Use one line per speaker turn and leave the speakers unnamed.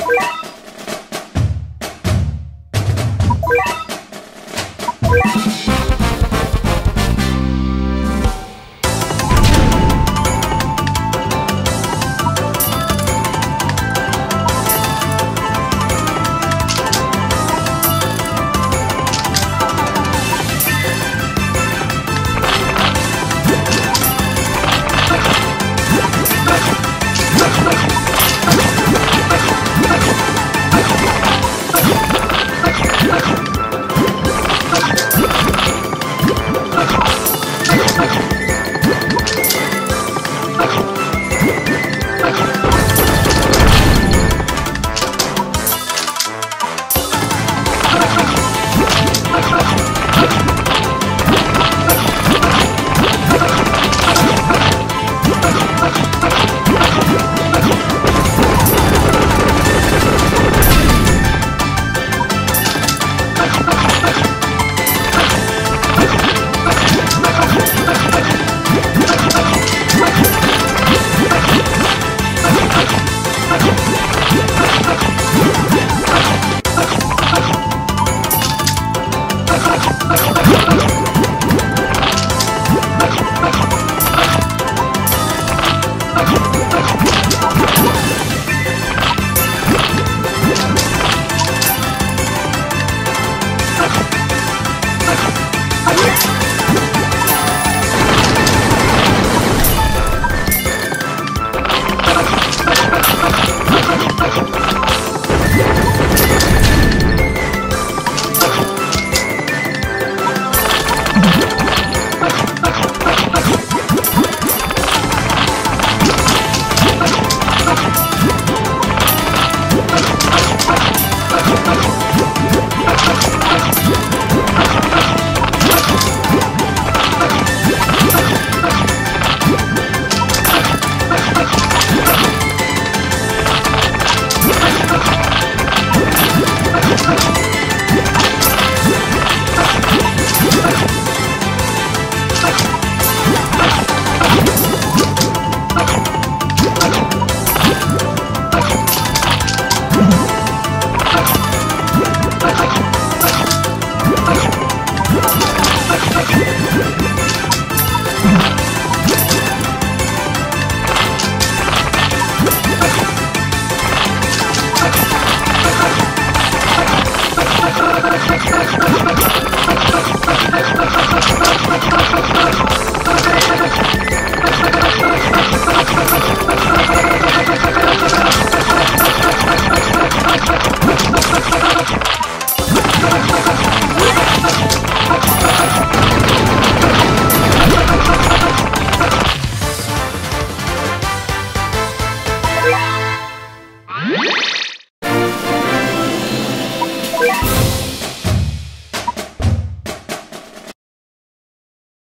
you